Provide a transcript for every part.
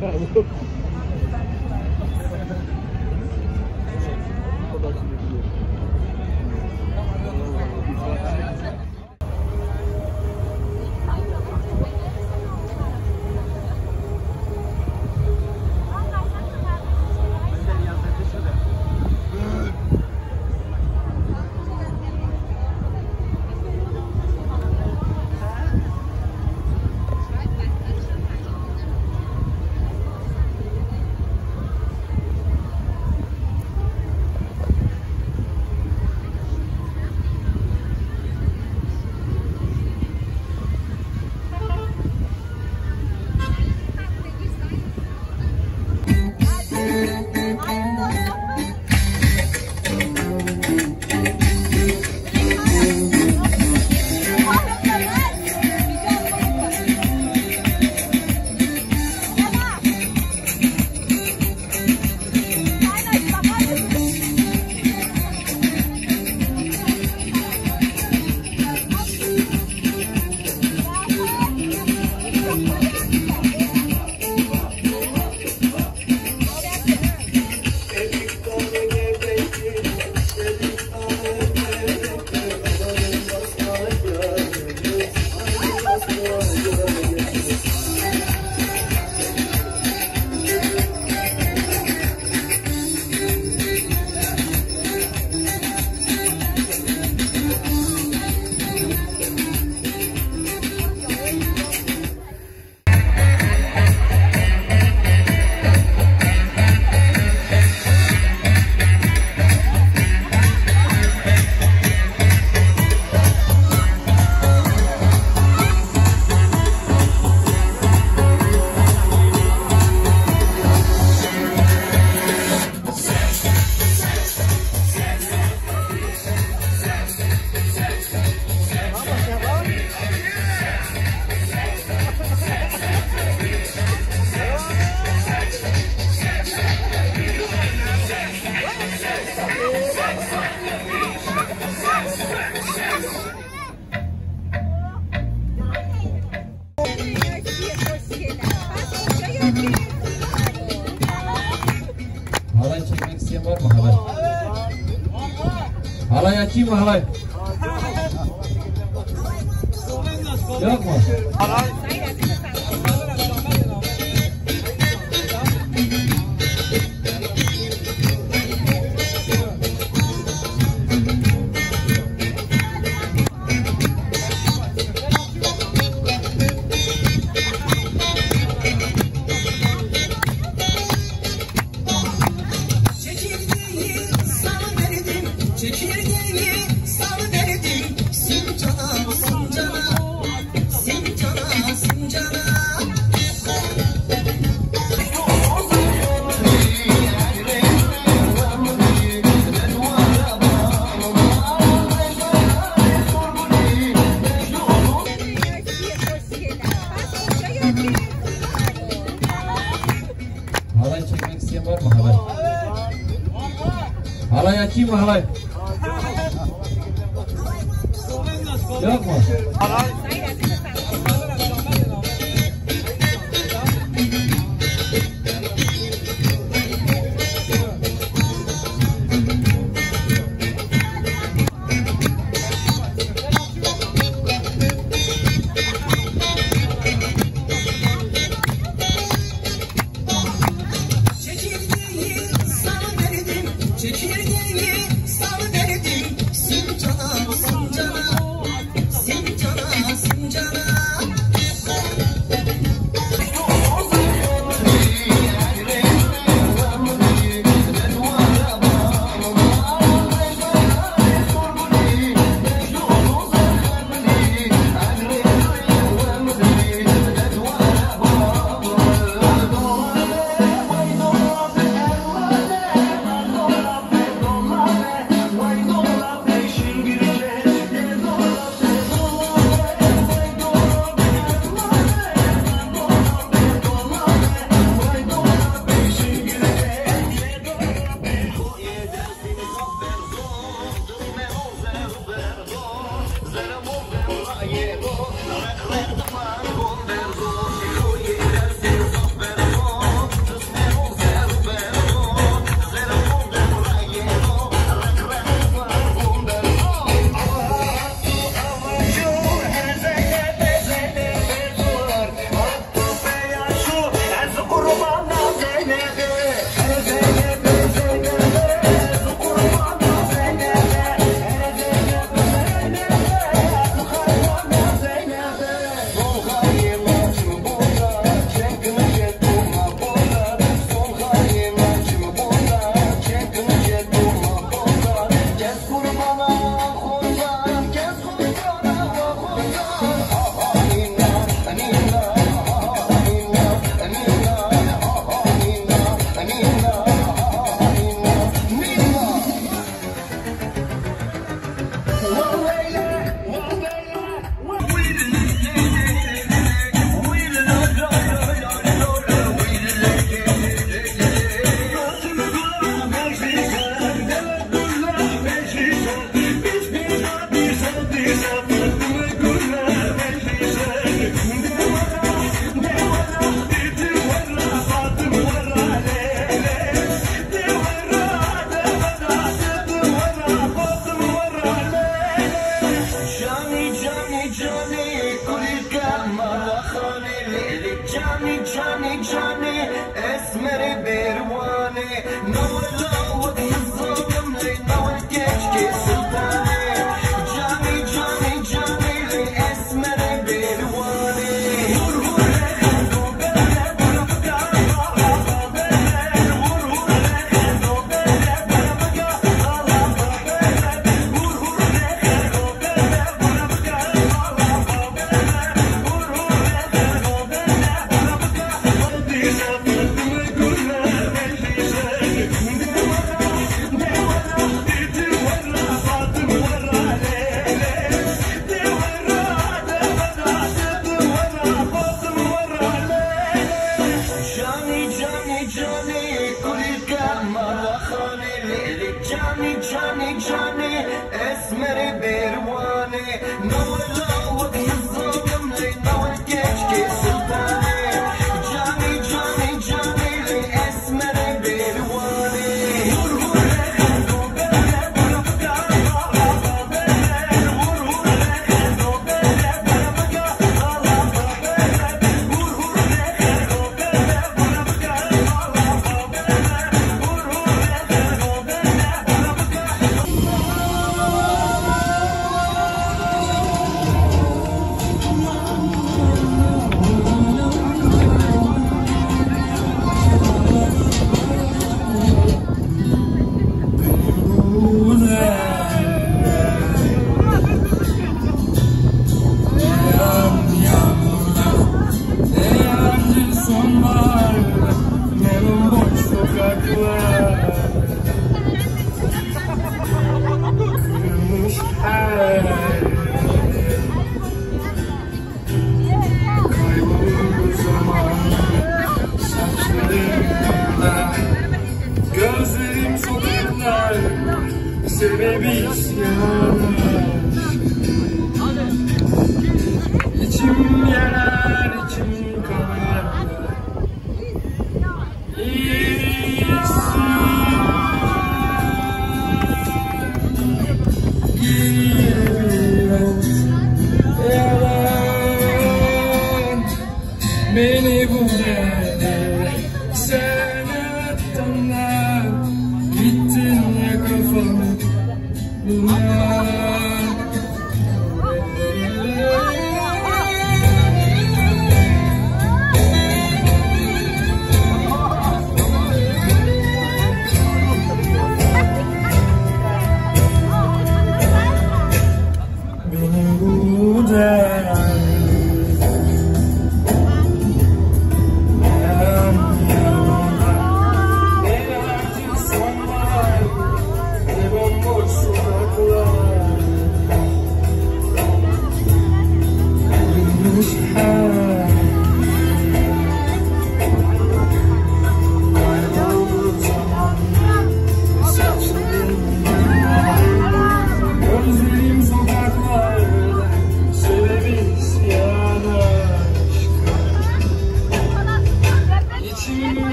哈我又 Halay? Yok mu? Çekirdeği çekirdeği sincana, sincana, sincana. Halay çekmek isteyen var mı halay? Halay açayım mı halay? Yok yeah.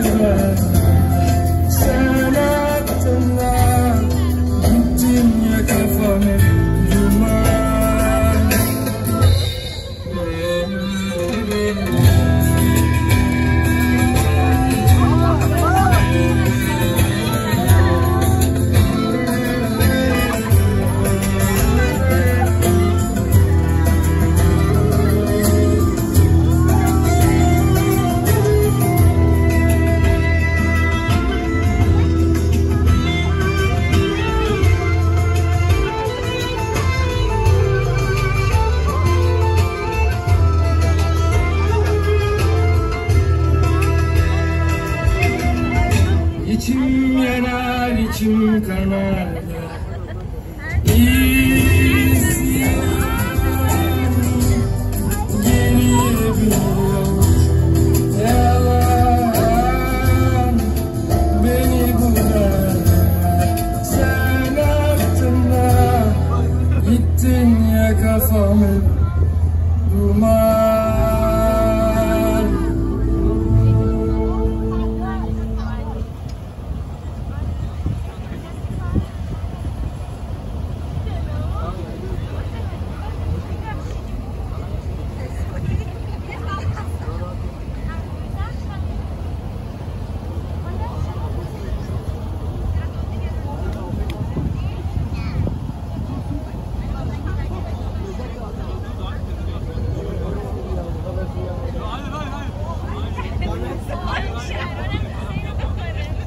Amen.